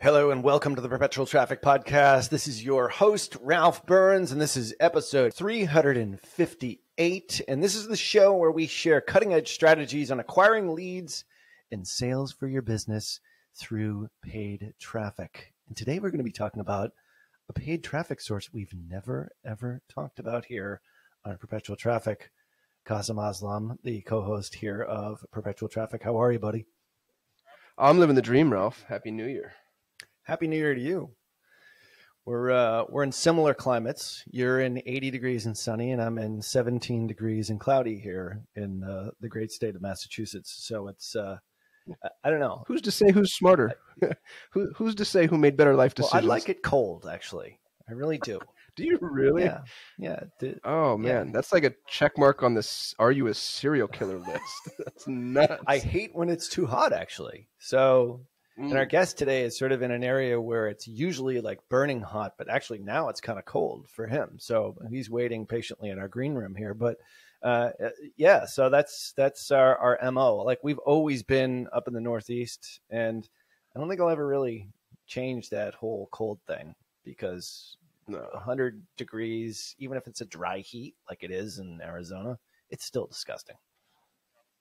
Hello and welcome to the Perpetual Traffic Podcast. This is your host, Ralph Burns, and this is episode 358. And this is the show where we share cutting edge strategies on acquiring leads and sales for your business through paid traffic. And today we're going to be talking about a paid traffic source we've never, ever talked about here on Perpetual Traffic. Qasim Aslam, the co host here of Perpetual Traffic. How are you, buddy? I'm living the dream, Ralph. Happy New Year. Happy New Year to you. We're uh, we're in similar climates. You're in 80 degrees and sunny, and I'm in 17 degrees and cloudy here in uh, the great state of Massachusetts. So it's uh, I don't know. Who's to say who's smarter? Who, who's to say who made better life decisions? Well, I like it cold, actually. I really do. do you really? Yeah, yeah. The, oh man, yeah. that's like a check mark on this. Are you a serial killer list? that's nuts. I hate when it's too hot, actually. So Mm. And our guest today is sort of in an area where it's usually like burning hot, but actually now it's kind of cold for him. So he's waiting patiently in our green room here. But uh, yeah, so that's that's our, our mo. Like we've always been up in the Northeast, and I don't think I'll ever really change that whole cold thing because no. 100 degrees, even if it's a dry heat like it is in Arizona, it's still disgusting.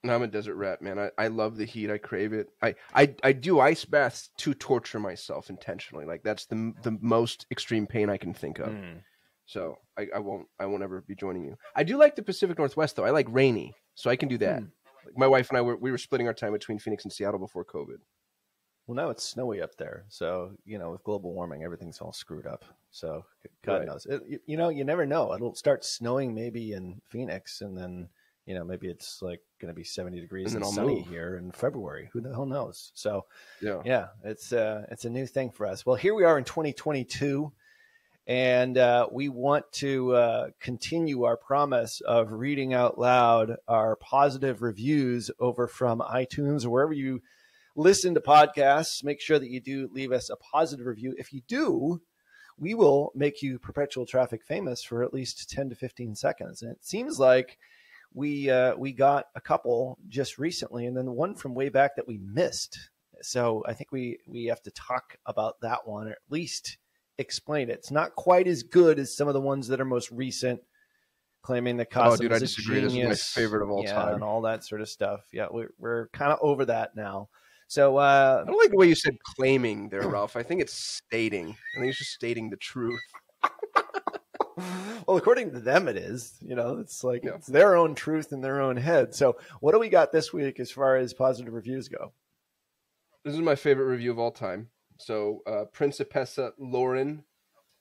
I'm a desert rat, man. I, I love the heat. I crave it. I, I, I do ice baths to torture myself intentionally. Like that's the the most extreme pain I can think of. Mm. So I, I won't I won't ever be joining you. I do like the Pacific Northwest though. I like rainy, so I can do that. Mm. Like my wife and I were we were splitting our time between Phoenix and Seattle before COVID. Well, now it's snowy up there, so you know with global warming, everything's all screwed up. So God Right. knows. It, you- you know, you never know. It'll start snowing maybe in Phoenix, and then you know maybe it's like going to be seventy degrees And and, sunny move. here in February. Who the hell knows? So Yeah. yeah, it's uh, it's a new thing for us. Well, here we are in 2022, and uh, we want to uh, continue our promise of reading out loud our positive reviews over from iTunes or wherever you listen to podcasts. Make sure that you do leave us a positive review. If you do, we will make you perpetual traffic famous for at least 10 to 15 seconds. And it seems like we uh, we got a couple just recently, and then one from way back that we missed. So I think we we have to talk about that one, or at least explain it. It's not quite as good as some of the ones that are most recent, claiming that Qasim Oh, dude, I is a disagree. This is my favorite of all yeah, time. and all that sort of stuff. Yeah, we're we're kind of over that now. So uh, I don't like the way you said claiming there, Ralph. I think it's stating. I think it's just stating the truth. well, according to them, it is. You know, it's like Yeah. it's their own truth in their own head. So, what do we got this week as far as positive reviews go? This is my favorite review of all time. So, uh, Principessa Lauren,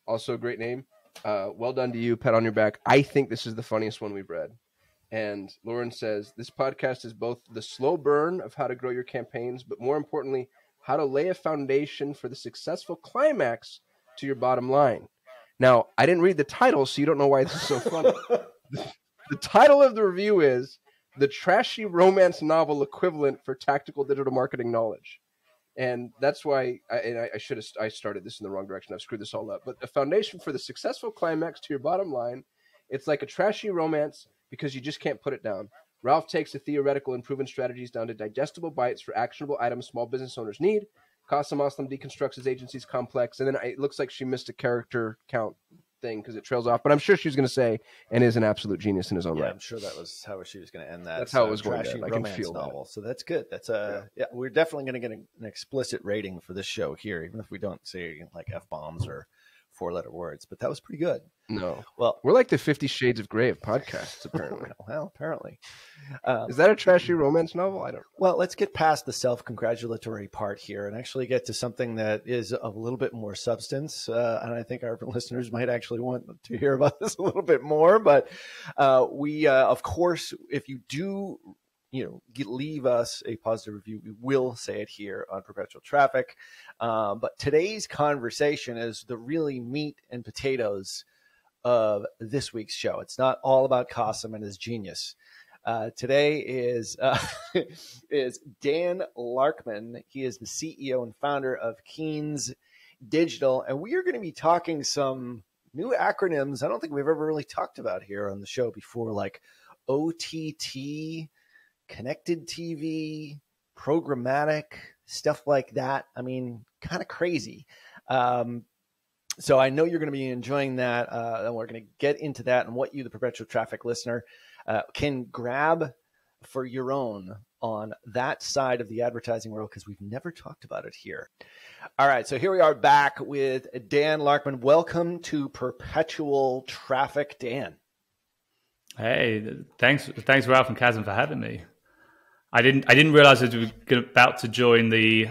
also a great name. Uh, well done to you, pat on your back. I think this is the funniest one we've read. And Lauren says this podcast is both the slow burn of how to grow your campaigns, but more importantly, how to lay a foundation for the successful climax to your bottom line. Now, I didn't read the title, so you don't know why this is so funny. the title of the review is the trashy romance novel equivalent for tactical digital marketing knowledge and that's why I, and I, I should have I started this in the wrong direction. I've screwed this all up. But a foundation for the successful climax to your bottom line. It's like a trashy romance because you just can't put it down. Ralph takes the theoretical and proven strategies down to digestible bites for actionable items small business owners need. Qasim Aslam deconstructs his agency's complex, and then it looks like she missed a character count thing because it trails off. But I'm sure she's going to say, and is an absolute genius in his own Yeah, right. I'm sure that was how she was going to end that. That's how it was going to. I can feel that. novel. So that's good. That's uh, a yeah. We're definitely going to get an, an explicit rating for this show here, even if we don't say like f bombs or four letter words. But that was pretty good. No, Well, we're like the Fifty Shades of Grey of podcasts. Apparently, well, apparently. Um, is that a trashy romance novel? I don't. Well, let's get past the self congratulatory part here and actually get to something that is of a little bit more substance. Uh, and I think our listeners might actually want to hear about this a little bit more. But uh, we, uh, of course, if you do, you know, get, leave us a positive review, we will say it here on Perpetual Traffic. Um, but today's conversation is the really meat and potatoes of this week's show. It's not all about Qasim and his genius. Uh, today is uh, is Dan Larkman. He is the CEO and founder of Keens Digital, and we are going to be talking some new acronyms. I don't think we've ever really talked about here on the show before, like OTT, connected TV, programmatic, stuff like that. I mean, kind of crazy. Um, so I know you're going to be enjoying that, uh, and we're going to get into that and what you, the perpetual traffic listener, uh, can grab for your own on that side of the advertising world because we've never talked about it here. All right, so here we are back with Dan Larkman. Welcome to Perpetual Traffic, Dan. Hey, thanks, thanks Ralph and Qasim for having me. I didn't, I didn't realize we were about to join the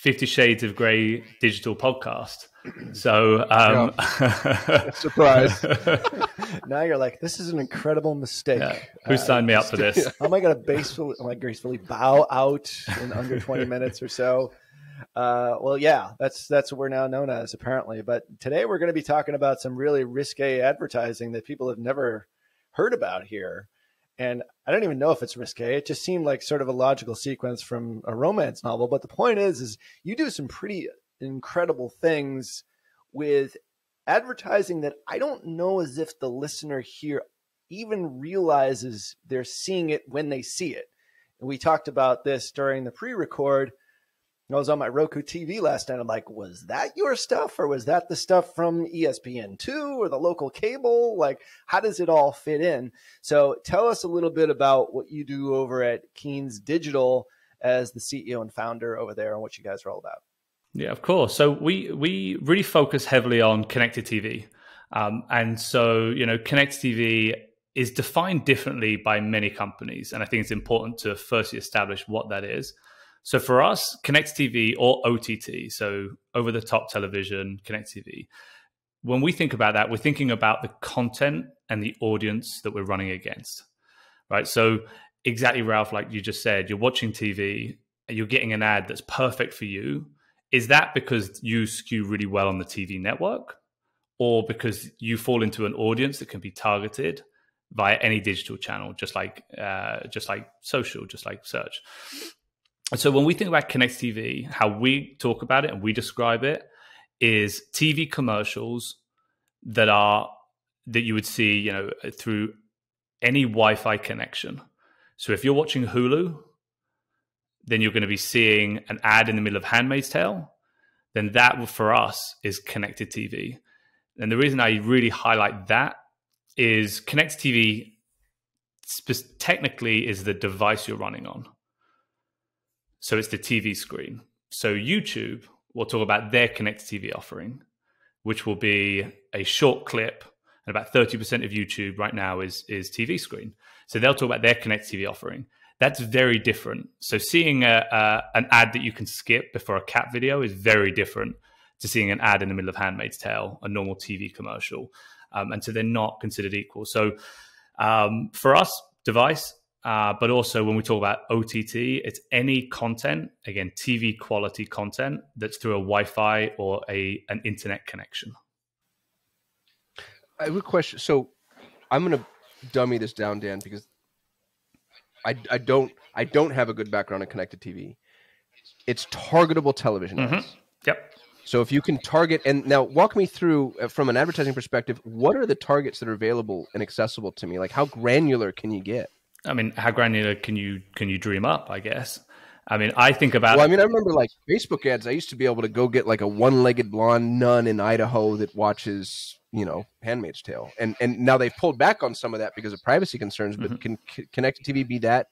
Fifty Shades of Grey digital podcast. So, um, yeah. surprise. now you're like, this is an incredible mistake. Yeah. Who uh, signed me up for this? Am I going to gracefully, am I gracefully bow out in under 20 minutes or so? Uh, well, yeah, that's that's what we're now known as apparently. But today we're going to be talking about some really risque advertising that people have never heard about here. And I don't even know if it's risque. It just seemed like sort of a logical sequence from a romance novel. But the point is, is you do some pretty incredible things with advertising that I don't know as if the listener here even realizes they're seeing it when they see it. And we talked about this during the pre-record I was on my Roku TV last night. I'm like, was that your stuff or was that the stuff from ESPN2 or the local cable? Like, how does it all fit in? So tell us a little bit about what you do over at Keens Digital as the CEO and founder over there and what you guys are all about. Yeah, of course. So we we really focus heavily on connected TV. Um, and so, you know, connected TV is defined differently by many companies. And I think it's important to firstly establish what that is. So for us, Connect TV or OTT, so over the top television, Connect TV, when we think about that, we're thinking about the content and the audience that we're running against, right? So exactly, Ralph, like you just said, you're watching TV, you're getting an ad that's perfect for you. Is that because you skew really well on the TV network, or because you fall into an audience that can be targeted via any digital channel, just like uh, just like social, just like search? So when we think about Connect TV, how we talk about it and we describe it is TV commercials that are that you would see, you know, through any Wi-Fi connection. So if you're watching Hulu, then you're going to be seeing an ad in the middle of Handmaid's Tale. Then that for us is connected TV. And the reason I really highlight that is connected TV technically is the device you're running on. So it's the TV screen. So YouTube will talk about their connected TV offering, which will be a short clip. And about 30% of YouTube right now is, is TV screen. So they'll talk about their connected TV offering. That's very different. So seeing a, a, an ad that you can skip before a cat video is very different to seeing an ad in the middle of Handmaid's Tale, a normal TV commercial. Um, and so they're not considered equal. So um, for us, device, uh, but also when we talk about OTT, it's any content, again, TV quality content that's through a Wi-Fi or a an internet connection. I have a question. So I'm going to dummy this down, Dan, because I, I don't I don't have a good background in connected TV. It's targetable television mm-hmm. ads. Yep. So if you can target and now walk me through uh, from an advertising perspective, what are the targets that are available and accessible to me? Like how granular can you get? I mean, how granular can you can you dream up? I guess. I mean, I think about. Well, I mean, I remember like Facebook ads. I used to be able to go get like a one-legged blonde nun in Idaho that watches, you know, Handmaid's Tale, and and now they've pulled back on some of that because of privacy concerns. But mm-hmm. can connected TV be that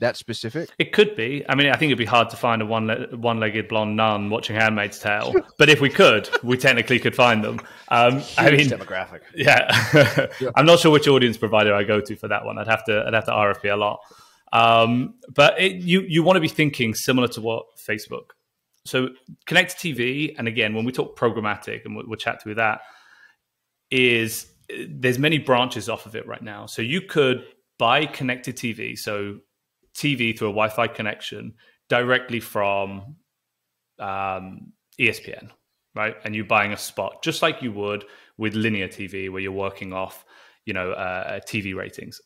that specific? It could be. I mean, I think it'd be hard to find a one one-legged blonde nun watching *Handmaid's Tale*, but if we could, we technically could find them. Um, I mean, demographic. Yeah, I'm not sure which audience provider I go to for that one. I'd have to I'd have to RFP a lot. Um, but it, you you want to be thinking similar to what Facebook. So connected TV, and again, when we talk programmatic, and we'll, we'll chat through that, is there's many branches off of it right now. So you could buy connected TV. So TV through a Wi-Fi connection directly from um, ESPN, right? And you're buying a spot just like you would with linear TV, where you're working off, you know, uh, TV ratings.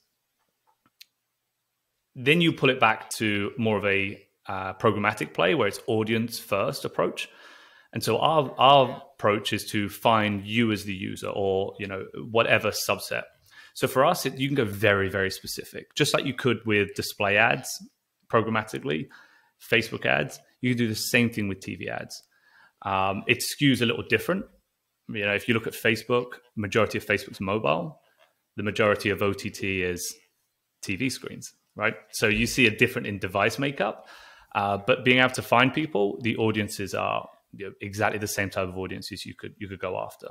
Then you pull it back to more of a uh, programmatic play where it's audience first approach. And so our our approach is to find you as the user or you know whatever subset so for us, it, you can go very, very specific, just like you could with display ads programmatically, Facebook ads. You can do the same thing with TV ads. Um, it skews a little different. You know, if you look at Facebook, majority of Facebook's mobile, the majority of OTT is TV screens, right? So you see a different in device makeup, uh, but being able to find people, the audiences are you know, exactly the same type of audiences you could you could go after.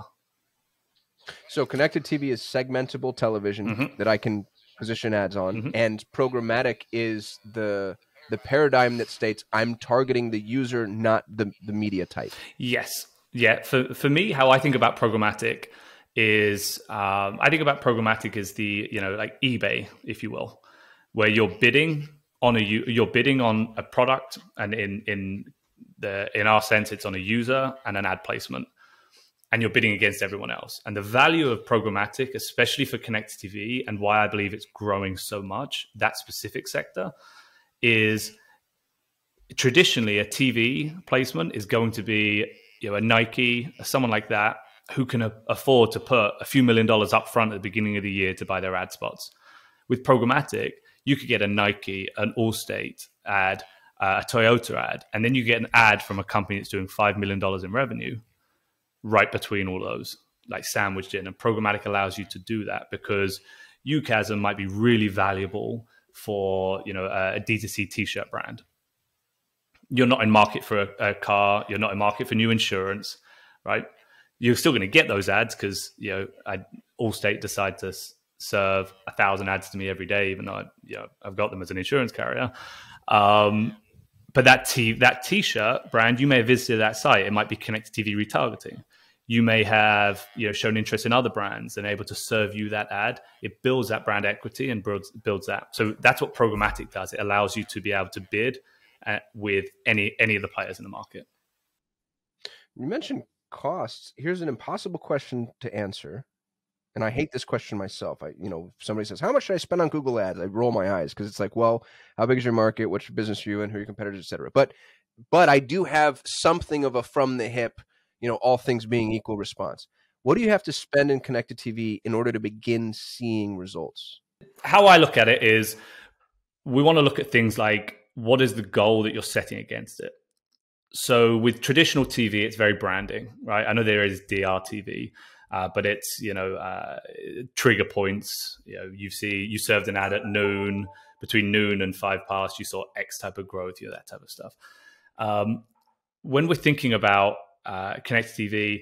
So connected TV is segmentable television mm-hmm. that I can position ads on, mm-hmm. and programmatic is the the paradigm that states I'm targeting the user, not the the media type. Yes, yeah. For for me, how I think about programmatic is um, I think about programmatic as the you know like eBay, if you will, where you're bidding on a you're bidding on a product, and in in the in our sense, it's on a user and an ad placement, and you're bidding against everyone else. And the value of programmatic, especially for connected TV, and why I believe it's growing so much, that specific sector, is traditionally a TV placement is going to be you know a Nike, someone like that who can afford to put a few million dollars up front at the beginning of the year to buy their ad spots. With programmatic, you could get a Nike, an Allstate ad, uh, a Toyota ad, and then you get an ad from a company that's doing $5 million in revenue right between all those, like sandwiched in. And programmatic allows you to do that because you Qasim might be really valuable for you know a D2C t-shirt brand. You're not in market for a, a car. You're not in market for new insurance, right? you're still going to get those ads because you know I, Allstate decide to serve a thousand ads to me every day, even though I, you know, I've got them as an insurance carrier. Um, but that t that t-shirt brand, you may have visited that site. It might be connected TV retargeting. You may have you know shown interest in other brands and able to serve you that ad. It builds that brand equity and builds builds that. So that's what programmatic does. It allows you to be able to bid uh, with any any of the players in the market. You mentioned costs, here's an impossible question to answer. And I mm. hate this question myself. I, you know, if somebody says, "How much should I spend on Google Ads?" I roll my eyes because it's like, well, how big is your market? What's your business are you in? Who are your competitors, etc. But, but I do have something of a from the hip, you know, all things being equal response. What do you have to spend in connected TV in order to begin seeing results? How I look at it is, we want to look at things like what is the goal that you're setting against it so with traditional TV, it's very branding, right? I know there is DRTV, uh, but it's you know uh, trigger points. You know, you see you served an ad at noon between noon and five past. You saw X type of growth, you know that type of stuff. Um, when we're thinking about uh, connected TV,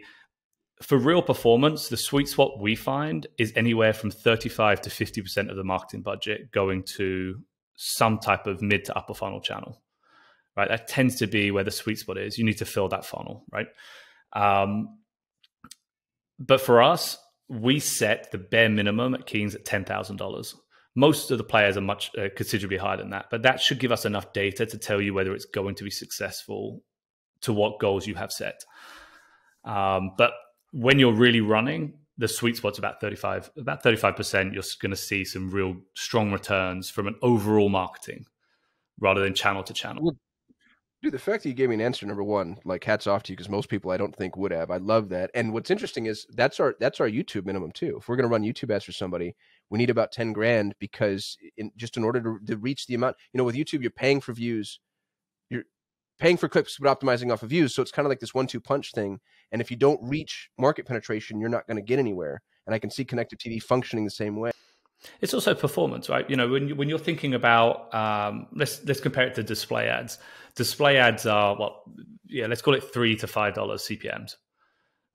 for real performance, the sweet spot we find is anywhere from 35 to 50% of the marketing budget going to some type of mid to upper funnel channel right? That tends to be where the sweet spot is. You need to fill that funnel, right? Um, but for us, we set the bare minimum at Keens at ten thousand dollars. Most of the players are much uh, considerably higher than that, but that should give us enough data to tell you whether it's going to be successful to what goals you have set. Um, but when you're really running, the sweet spot's about 35 about 35% you're going to see some real strong returns from an overall marketing rather than channel to channel Dude, the fact that you gave me an answer number one, like hats off to you, because most people I don't think would have. I love that. And what's interesting is that's our that's our YouTube minimum too. If we're going to run YouTube ads for somebody, we need about ten grand because in, just in order to, to reach the amount, you know, with YouTube, you're paying for views, you're paying for clicks, but optimizing off of views. So it's kind of like this one-two punch thing. And if you don't reach market penetration, you're not going to get anywhere. And I can see connected TV functioning the same way. It's also performance, right? You know, when you, when you're thinking about um, let's let's compare it to display ads. Display ads are well, yeah, let's call it three to five dollars CPMS,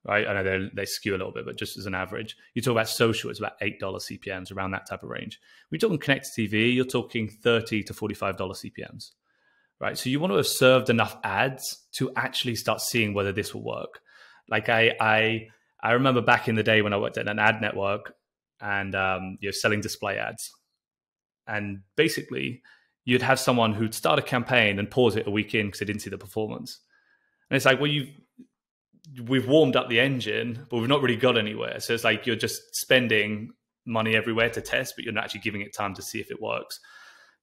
right? I know they they skew a little bit, but just as an average, you talk about social, it's about eight dollars CPMS, around that type of range. When you're talking connected TV, you're talking thirty to forty five dollars CPMS, right? So you want to have served enough ads to actually start seeing whether this will work. Like I I I remember back in the day when I worked at an ad network and um, you're selling display ads. And basically, you'd have someone who'd start a campaign and pause it a week in because they didn't see the performance. And it's like, well, you've we've warmed up the engine, but we've not really got anywhere. So it's like you're just spending money everywhere to test, but you're not actually giving it time to see if it works.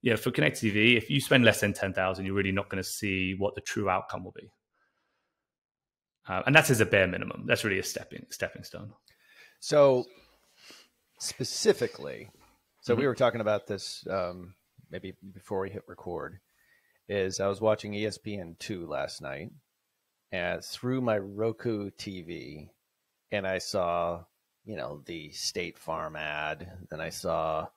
Yeah, for Connect TV, if you spend less than ten thousand, you're really not going to see what the true outcome will be. Uh, and that's as a bare minimum. That's really a stepping stepping stone. So specifically, so mm-hmm. we were talking about this um, maybe before we hit record. Is I was watching ESPN two last night, and through my Roku TV, and I saw, you know, the State Farm ad. Then I saw,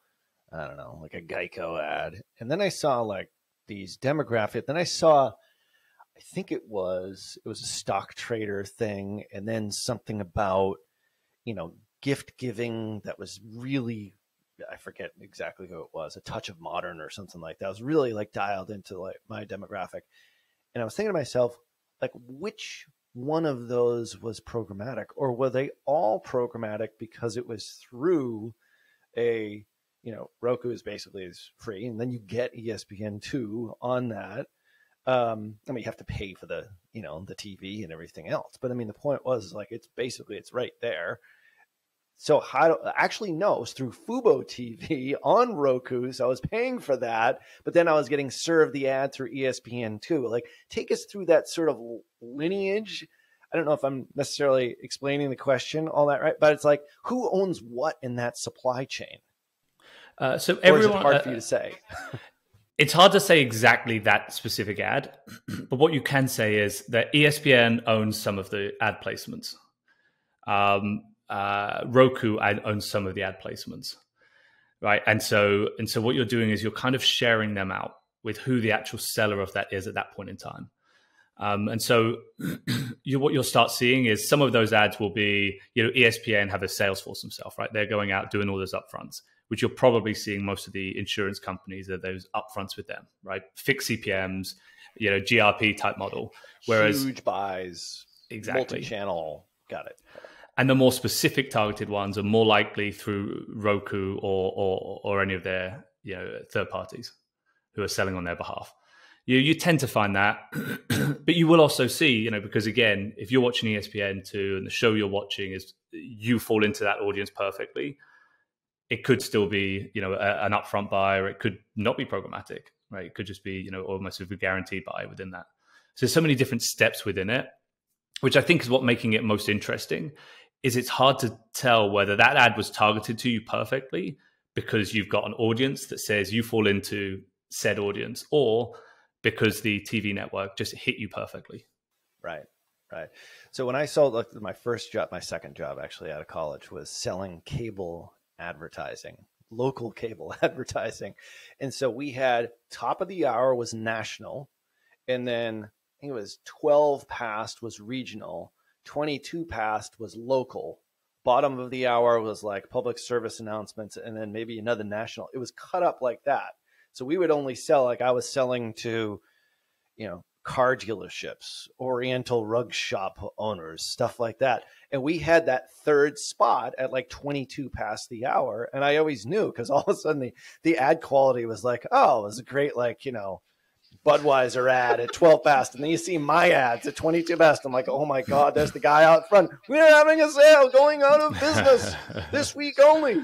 I don't know, like a Geico ad, and then I saw like these demographic. Then I saw, I think it was it was a stock trader thing, and then something about, you know, gift giving that was really I forget exactly who it was, a touch of modern or something like that. I was really like dialed into like my demographic. And I was thinking to myself, like, which one of those was programmatic, or were they all programmatic because it was through a, you know, Roku is basically is free, and then you get ESPN two on that. Um, I mean, you have to pay for the, you know, the TV and everything else, but I mean, the point was like it's basically it's right there. So how do, actually no, it was through Fubo TV on Roku. So I was paying for that, but then I was getting served the ad through ESPN too. Like take us through that sort of lineage. I don't know if I'm necessarily explaining the question all that right, but it's like who owns what in that supply chain? Uh, so everyone, hard uh, for you to say. it's hard to say exactly that specific ad, but what you can say is that ESPN owns some of the ad placements. Um, uh, Roku owns some of the ad placements, right? And so and so what you're doing is you're kind of sharing them out with who the actual seller of that is at that point in time. Um, and so you, what you'll start seeing is some of those ads will be, you know, ESPN have a sales force themselves, right? They're going out doing all those upfronts, which you're probably seeing most of the insurance companies are those upfronts with them, right? Fixed CPMs, you know, GRP type model. Whereas huge buys, exactly, multi-channel, got it and the more specific targeted ones are more likely through Roku or or, or any of their you know third parties who are selling on their behalf. You you tend to find that, but you will also see you know because again, if you're watching ESPN two and the show you're watching is you fall into that audience perfectly, it could still be you know a, an upfront buy or it could not be programmatic, right? It could just be you know almost a guaranteed buy within that. So there's so many different steps within it, which I think is what making it most interesting is it's hard to tell whether that ad was targeted to you perfectly because you've got an audience that says you fall into said audience or because the TV network just hit you perfectly. Right. Right. So when I sold like, my first job, my second job actually out of college was selling cable advertising, local cable advertising. And so we had top of the hour was national and then I think it was 12 past was regional 22 past was local. Bottom of the hour was like public service announcements, and then maybe another national. It was cut up like that. So we would only sell, like I was selling to, you know, car dealerships, Oriental rug shop owners, stuff like that. And we had that third spot at like 22 past the hour. And I always knew because all of a sudden the, the ad quality was like, oh, it was a great, like, you know, Budweiser ad at 12 past, and then you see my ads at 22 past. I'm like, oh my God, there's the guy out front. We're having a sale going out of business this week only.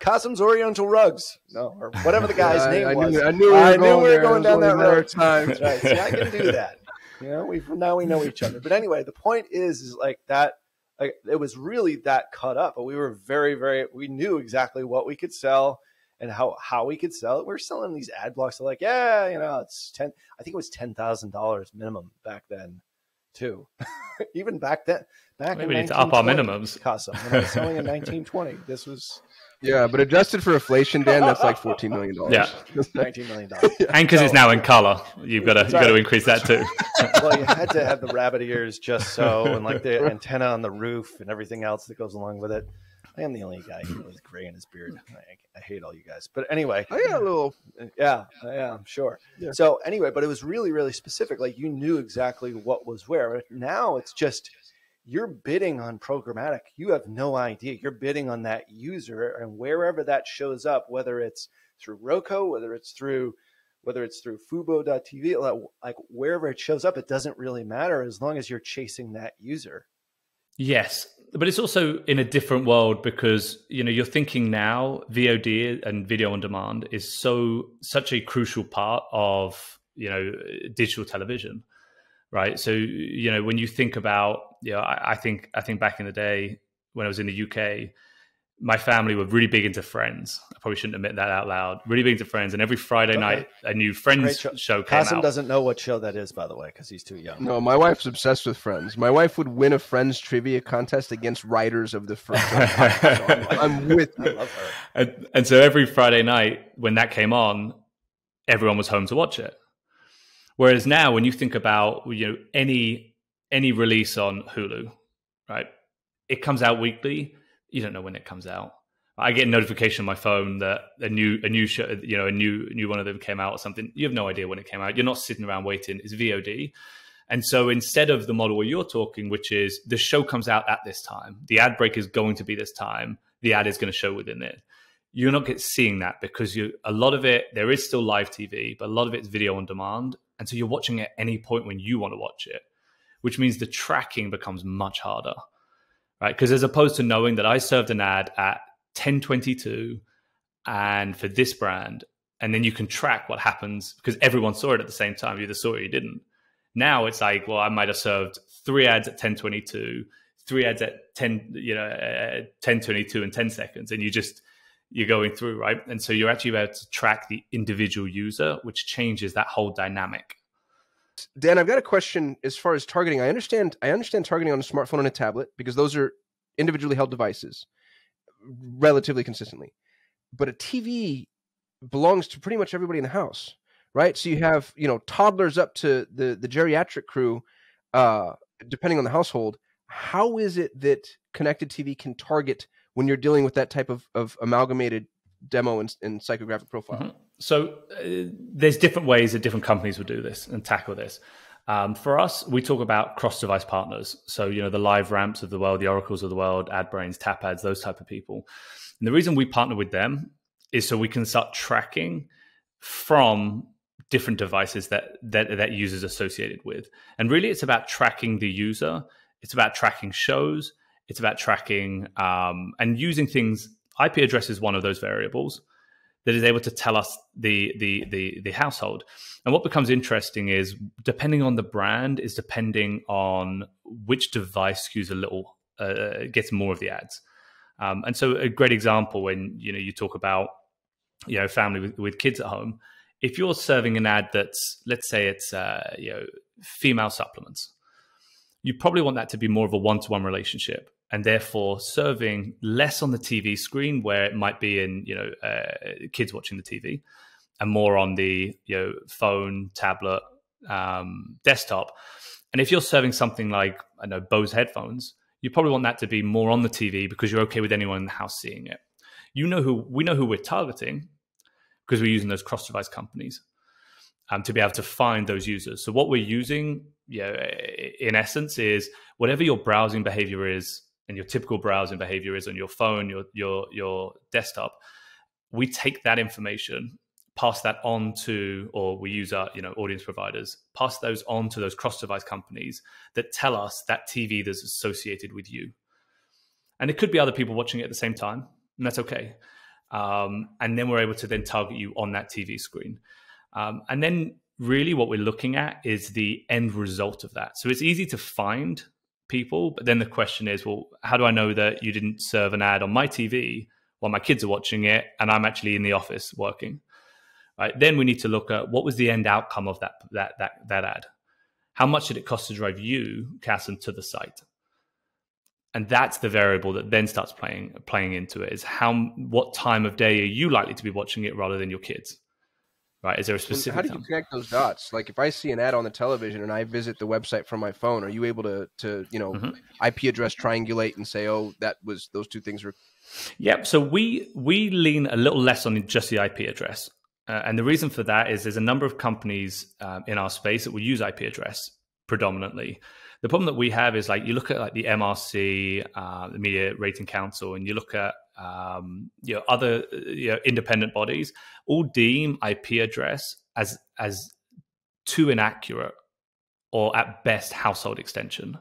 Costumes Oriental Rugs, no, or whatever the guy's yeah, name I, was. Knew, I knew we were, I going, we were going down that road. Time. right. See, I can do that. You know, we now we know each other. But anyway, the point is, is like that. Like, it was really that cut up, but we were very, very. We knew exactly what we could sell and how how we could sell it. We are selling these ad blocks. Are like, yeah, you know, it's ten. I think it was ten thousand dollars minimum back then, too. Even back then, back Maybe in need to up our minimums. Casa, when I was selling in nineteen twenty, this was. Yeah, but adjusted for inflation, Dan, that's like fourteen million dollars. Yeah, nineteen million dollars. And because so, it's now in color, you've got to you've got to increase that too. well, you had to have the rabbit ears just so, and like the antenna on the roof and everything else that goes along with it. I am the only guy here with gray in his beard. I, I, hate all you guys. But anyway, I got a little. Uh, yeah, yeah, I'm sure. Yeah. So anyway, but it was really, really specific. Like you knew exactly what was where. Now it's just you're bidding on programmatic. You have no idea. You're bidding on that user, and wherever that shows up, whether it's through Roku, whether it's through whether it's through Fubo.tv, like wherever it shows up, it doesn't really matter as long as you're chasing that user. Yes, but it's also in a different world because you know you're thinking now VOD and video on demand is so such a crucial part of you know digital television, right? So you know when you think about you know I, I think I think back in the day when I was in the UK, my family were really big into Friends. I probably shouldn't admit that out loud. Really big into Friends, and every Friday Okay. night a new Friends show. show came Hassan out. doesn't know what show that is, by the way, because he's too young. No, my wife's obsessed with Friends. My wife would win a Friends trivia contest against writers of the Friends. so I'm, I'm with I you. love her. and, and so every Friday night when that came on, everyone was home to watch it. Whereas now, when you think about you know any any release on Hulu, right, it comes out weekly. You don't know when it comes out. I get a notification on my phone that a new a new show, you know, a new new one of them came out or something. You have no idea when it came out. You're not sitting around waiting. It's VOD. And so instead of the model where you're talking, which is the show comes out at this time, the ad break is going to be this time, the ad is going to show within it. You're not get seeing that because you a lot of it there is still live TV, but a lot of it's video on demand, and so you're watching at any point when you want to watch it, which means the tracking becomes much harder, right? Because as opposed to knowing that I served an ad at 10:22 and for this brand, and then you can track what happens because everyone saw it at the same time. You either saw it or you didn't. Now it's like, well, I might have served three ads at 1022, three ads at 10, you know, uh, 1022 and 10 seconds. And you just, you're going through, right? And so you're actually able to track the individual user, which changes that whole dynamic. Dan, I've got a question as far as targeting. I understand. I understand targeting on a smartphone and a tablet because those are individually held devices, relatively consistently. But a TV belongs to pretty much everybody in the house, right? So you have you know toddlers up to the the geriatric crew, uh, depending on the household. How is it that connected TV can target when you're dealing with that type of, of amalgamated demo and, and psychographic profile? Mhm. So uh, there's different ways that different companies would do this and tackle this. Um, for us, we talk about cross-device partners. So you know the LiveRamps of the world, the oracles of the world, AdBrains, Tapads, those type of people. And the reason we partner with them is so we can start tracking from different devices that that that users associated with. And really, it's about tracking the user. It's about tracking shows. It's about tracking um, and using things. IP address is one of those variables that is able to tell us the the the the household. And what becomes interesting is depending on the brand is depending on which device skews a little uh, gets more of the ads. Um, and so a great example when you know you talk about you know family with, with kids at home, if you're serving an ad that's let's say it's uh, you know female supplements, you probably want that to be more of a one-to-one relationship and therefore serving less on the TV screen where it might be in you know uh, kids watching the TV, and more on the you know phone, tablet, um, desktop. And if you're serving something like I know Bose headphones, you probably want that to be more on the TV because you're okay with anyone in the house seeing it. You know who we know who we're targeting because we're using those cross-device companies um, to be able to find those users. So what we're using, you know, in essence, is whatever your browsing behavior is and your typical browsing behavior is on your phone, your your your desktop. We take that information, pass that on to, or we use our you know audience providers, pass those on to those cross-device companies that tell us that TV that's associated with you. And it could be other people watching it at the same time, and that's okay. Um, and then we're able to then target you on that TV screen. Um, and then really what we're looking at is the end result of that. So it's easy to find people, but then the question is, well, how do I know that you didn't serve an ad on my TV while my kids are watching it and I'm actually in the office working? Right. Then we need to look at what was the end outcome of that that that that ad. How much did it cost to drive you, Qasim, to the site? And that's the variable that then starts playing playing into it is how what time of day are you likely to be watching it rather than your kids? Right? Is there a And specific How do you time? connect those dots? Like if I see an ad on the television and I visit the website from my phone, are you able to to you know Mhm. IP address triangulate and say, oh, that was those two things were Yep. So we we lean a little less on just the IP address, uh, and the reason for that is there's a number of companies um, in our space that will use IP address predominantly. The problem that we have is like you look at like the MRC, uh, the Media Rating Council, and you look at um, you know other uh, you know, independent bodies, all deem IP address as as too inaccurate or at best household extension.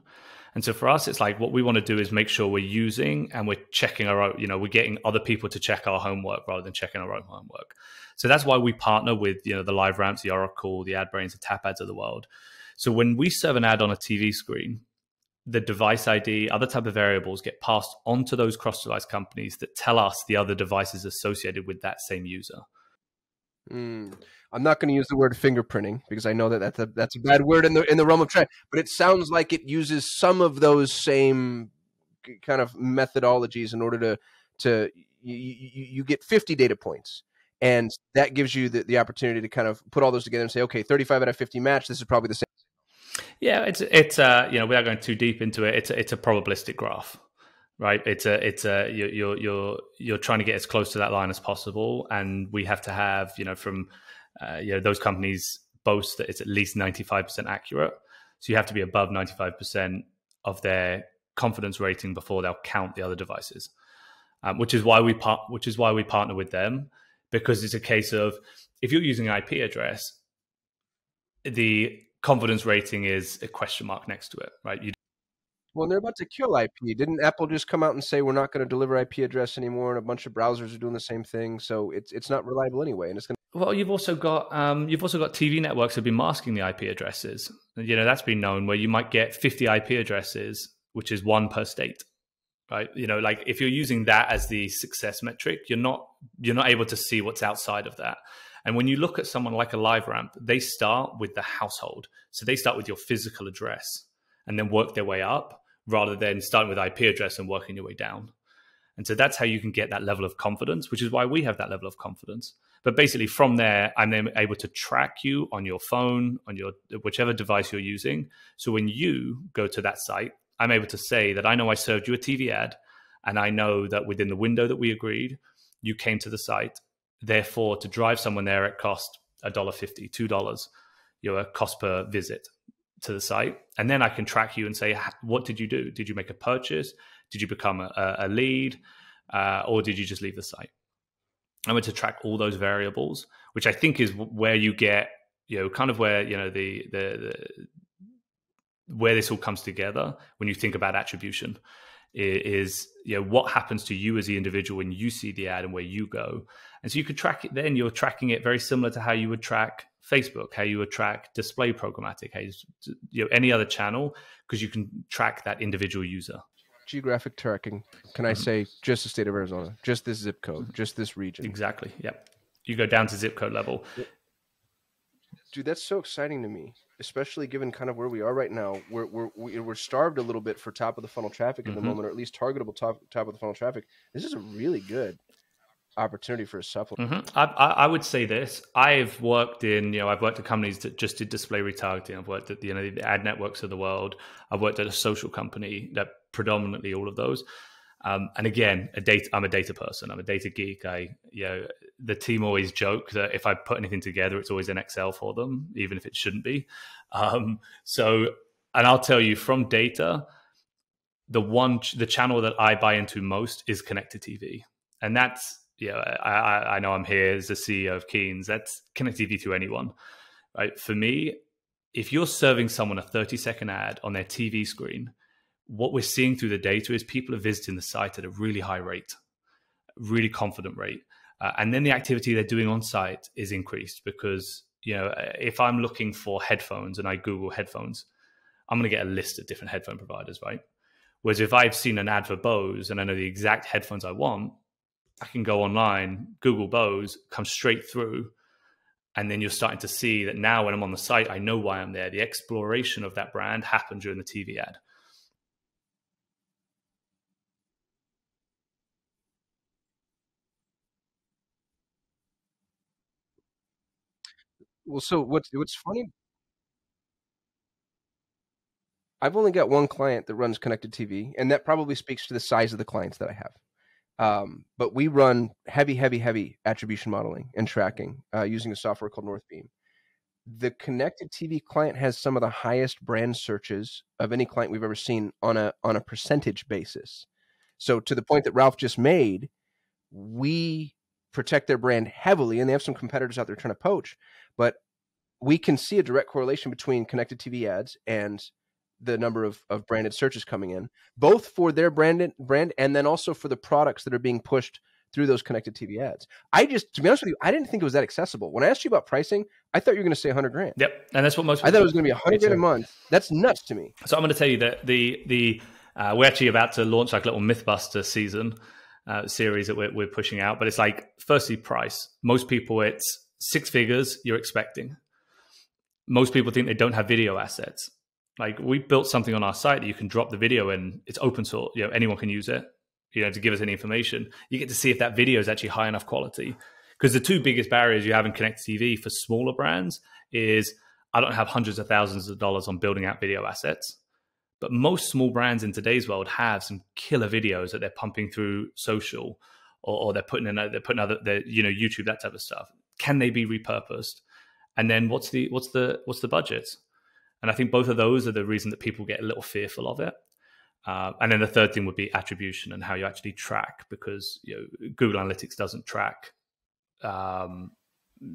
And so for us, it's like what we want to do is make sure we're using and we're checking our own, you know, we're getting other people to check our homework rather than checking our own homework. So that's why we partner with, you know, the LiveRamps, the Oracle, the AdBrains, the Tapads of the world. So when we serve an ad on a TV screen, the device ID, other type of variables get passed onto those cross-device companies that tell us the other devices associated with that same user. Mm. I'm not going to use the word fingerprinting because I know that that's a, that's a bad word in the in the realm of trade. But it sounds like it uses some of those same kind of methodologies in order to to you, you, you get 50 data points and that gives you the, the opportunity to kind of put all those together and say okay 35 out of 50 match this is probably the same yeah it's it's uh you know without going too deep into it it's a, it's a probabilistic graph right? It's a it's a you're you're you're trying to get as close to that line as possible. And we have to have you know from uh, you know those companies boast that it's at least 95% accurate. So you have to be above 95% of their confidence rating before they'll count the other devices um, which is why we part which is why we partner with them because it's a case of if you're using an ip address the confidence rating is a question mark next to it right you well, they're about to kill IP. Didn't Apple just come out and say we're not going to deliver IP address anymore, and a bunch of browsers are doing the same thing? So it's it's not reliable anyway, and it's going. to Well, you've also got um, you've also got TV networks have been masking the IP addresses. You know that's been known where you might get 50 IP addresses, which is one per state, right? You know, like if you're using that as the success metric, you're not you're not able to see what's outside of that. And when you look at someone like a LiveRamp, they start with the household, so they start with your physical address and then work their way up rather than starting with IP address and working your way down. And so that's how you can get that level of confidence, which is why we have that level of confidence. But basically, from there, I'm then able to track you on your phone, on your whichever device you're using. So when you go to that site, I'm able to say that I know I served you a TV ad, and I know that within the window that we agreed, you came to the site. Therefore, to drive someone there, it cost a dollar fifty, two dollars, your cost per visit to the site. And then i can track you and say what did you do? Did you make a purchase? Did you become a, a lead uh, or did you just leave the site? I'm going to track all those variables which i think is where you get you know kind of where you know the the, the where this all comes together when you think about attribution is you know what happens to you as the individual when you see the ad and where you go and so you could track it then you're tracking it very similar to how you would track Facebook, how you would track display programmatic, how you, you know, any other channel, because you can track that individual user. Geographic tracking. Can I mm-hmm. say just the state of Arizona, just this zip code, just this region? Exactly. Yep. You go down to zip code level. Dude, that's so exciting to me, especially given kind of where we are right now. We're we're we're starved a little bit for top of the funnel traffic at mm-hmm. the moment, or at least targetable top top of the funnel traffic. This is a really good opportunity for a supplement. Mm-hmm. I, I, would say this: I've worked in, you know, I've worked at companies that just did display retargeting. I've worked at the, you know the ad networks of the world. I've worked at a social company that predominantly all of those. Um, and again, a data, I'm a data person. I'm a data geek. I, you know, the team always joke that if I put anything together, it's always in Excel for them, even if it shouldn't be. Um, so, and I'll tell you from data, the one, the channel that I buy into most is connected TV, and that's know, I, I know I'm here as the CEO of Keens. That's connectivity to anyone, right? For me, if you're serving someone a 30 second ad on their TV screen, what we're seeing through the data is people are visiting the site at a really high rate, really confident rate. Uh, and then the activity they're doing on site is increased because, you know, if I'm looking for headphones and I Google headphones, I'm going to get a list of different headphone providers, right? Whereas if I've seen an ad for Bose and I know the exact headphones I want, I can go online, Google Bose, come straight through. And then you're starting to see that now when I'm on the site, I know why I'm there. The exploration of that brand happened during the TV ad. Well, so what's what's funny? I've only got one client that runs connected TV, and that probably speaks to the size of the clients that I have. Um, but we run heavy, heavy, heavy attribution modeling and tracking uh, using a software called Northbeam. The connected TV client has some of the highest brand searches of any client we've ever seen on a on a percentage basis. So to the point that Ralph just made, we protect their brand heavily, and they have some competitors out there trying to poach. But we can see a direct correlation between connected TV ads and the number of, of branded searches coming in, both for their branded brand and then also for the products that are being pushed through those connected TV ads. I just, to be honest with you, I didn't think it was that accessible. When I asked you about pricing, I thought you were going to say 100 grand. Yep, and that's what most. I thought it was going to be 100 grand a month. That's nuts to me. So I'm going to tell you that the the uh, we're actually about to launch like a little MythBuster season uh, series that we're, we're pushing out, but it's like firstly price. Most people, it's six figures you're expecting. Most people think they don't have video assets. Like we built something on our site that you can drop the video in. It's open source. You know, anyone can use it. You know, to give us any information. You get to see if that video is actually high enough quality. Because the two biggest barriers you have in Connect TV for smaller brands is I don't have hundreds of thousands of dollars on building out video assets. But most small brands in today's world have some killer videos that they're pumping through social, or, or they're putting in, they're putting other, they're, you know, YouTube, that type of stuff. Can they be repurposed? And then what's the what's the what's the budget? And I think both of those are the reason that people get a little fearful of it. Uh, and then the third thing would be attribution and how you actually track, because you know, Google Analytics doesn't track um,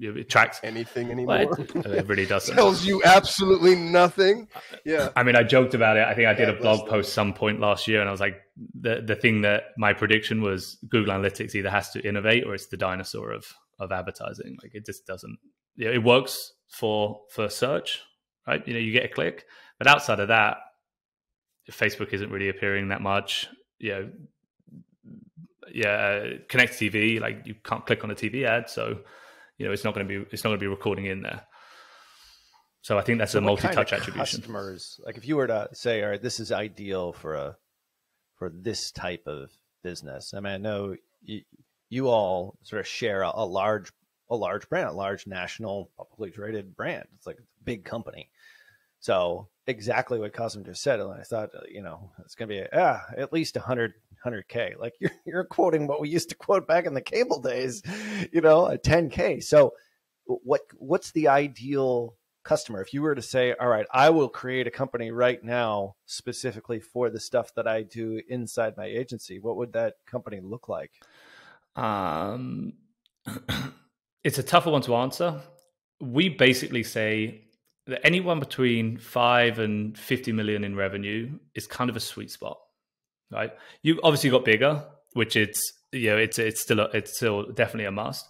it tracks anything anymore. it really doesn't. Tells you absolutely nothing. Yeah. I mean, I joked about it. I think I did yeah, a blog post some point last year, and I was like, the the thing that my prediction was Google Analytics either has to innovate or it's the dinosaur of of advertising. Like it just doesn't. You know, it works for for search, right? You know, you get a click, but outside of that, Facebook isn't really appearing that much. You know, yeah, uh, Connect TV, like you can't click on a TV ad, so you know it's not going to be it's not going to be recording in there. So I think that's so a multi-touch kind of attribution. Customers, like if you were to say, all right, this is ideal for a for this type of business. I mean, I know you, you all sort of share a, a large a large brand, a large national publicly traded brand. It's like a big company. So exactly what Qasim just said. And I thought, you know, it's going to be ah, at least 100 100k. Like you're you're quoting what we used to quote back in the cable days, you know, a 10k. So what what's the ideal customer if you were to say, "All right, I will create a company right now specifically for the stuff that I do inside my agency." What would that company look like? Um it's a tougher one to answer. We basically say that anyone between 5 and 50 million in revenue is kind of a sweet spot right? You obviously got bigger, which it's you know it's it's still a, it's still definitely a must.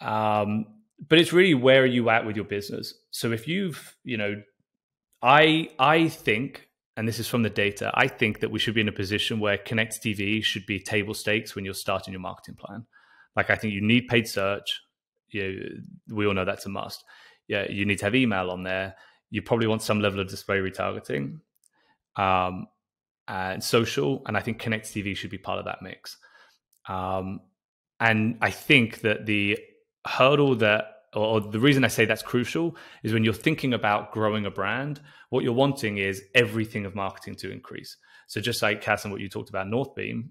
Um, but it's really where are you at with your business? So if you've you know, I I think, and this is from the data, I think that we should be in a position where Connect TV should be table stakes when you're starting your marketing plan. Like I think you need paid search. You we all know that's a must. Yeah, you need to have email on there. You probably want some level of display retargeting. Um, and social, and I think Connect TV should be part of that mix. Um, and I think that the hurdle that, or the reason I say that's crucial, is when you're thinking about growing a brand, what you're wanting is everything of marketing to increase. So just like Cass and what you talked about, Northbeam,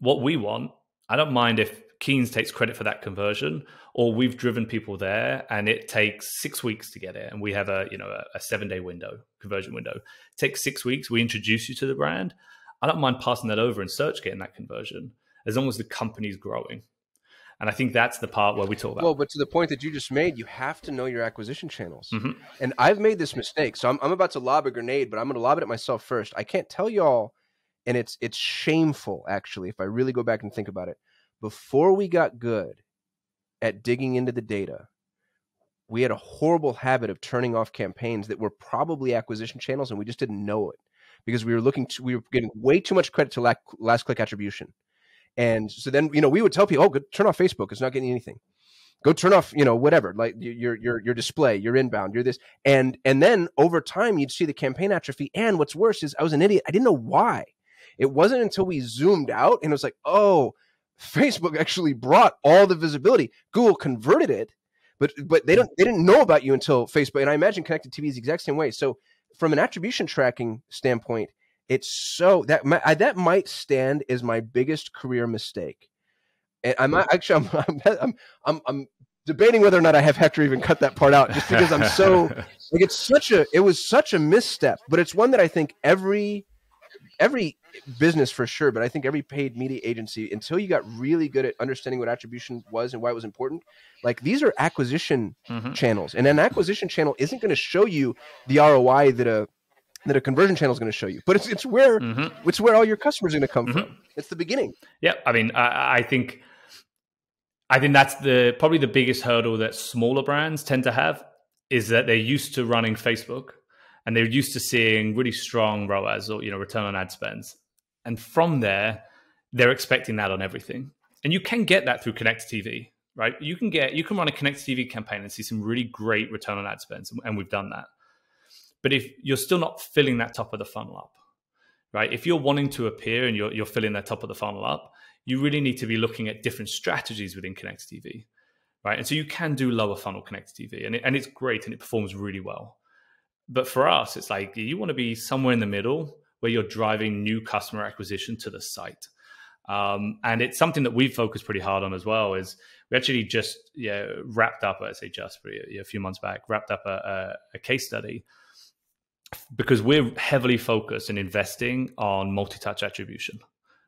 what we want, I don't mind if Keynes takes credit for that conversion, or we've driven people there and it takes six weeks to get it, and we have a you know a, a seven day window conversion window. It takes six weeks. We introduce you to the brand. I don't mind passing that over and search getting that conversion as long as the company's growing. And I think that's the part where we talk about. Well, but to the point that you just made, you have to know your acquisition channels. Mm-hmm. And I've made this mistake. So I'm, I'm about to lob a grenade, but I'm going to lob it at myself first. I can't tell y'all, and it's it's shameful actually if I really go back and think about it before we got good at digging into the data, we had a horrible habit of turning off campaigns that were probably acquisition channels and we just didn't know it because we were looking to, we were getting way too much credit to last click attribution. And so then, you know, we would tell people, oh, turn off Facebook. It's not getting anything. Go turn off, you know, whatever, like your, your, your display, your inbound, you're this. And, and then over time, you'd see the campaign atrophy. And what's worse is I was an idiot. I didn't know why. It wasn't until we zoomed out and it was like, oh, Facebook actually brought all the visibility. Google converted it, but but they don't they didn't know about you until Facebook. And I imagine connected TV is the exact same way. So from an attribution tracking standpoint, it's so that my, that might stand as my biggest career mistake. And I'm actually I'm I'm, I'm, I'm debating whether or not I have Hector even cut that part out, just because I'm so like it's such a it was such a misstep. But it's one that I think every every business for sure, but I think every paid media agency, until you got really good at understanding what attribution was and why it was important, like these are acquisition mm-hmm. channels, and an acquisition channel isn't going to show you the ROI that a that a conversion channel is going to show you. But it's it's where mm-hmm. it's where all your customers are going to come mm-hmm. from. It's the beginning. Yeah, I mean, I, I think I think that's the probably the biggest hurdle that smaller brands tend to have is that they're used to running Facebook and they're used to seeing really strong ROAS or you know return on ad spends, and from there they're expecting that on everything. And you can get that through Connect TV, right? You can get you can run a Connect TV campaign and see some really great return on ad spends, and we've done that. But if you're still not filling that top of the funnel up, right? If you're wanting to appear and you're, you're filling that top of the funnel up, you really need to be looking at different strategies within Connect TV, right? And so you can do lower funnel Connect TV, and, it, and it's great and it performs really well. But for us, it's like you want to be somewhere in the middle where you're driving new customer acquisition to the site. Um, and it's something that we've focused pretty hard on as well. Is we actually just yeah wrapped up, I say just a, few months back, wrapped up a, a, a case study because we're heavily focused and investing on multi-touch attribution.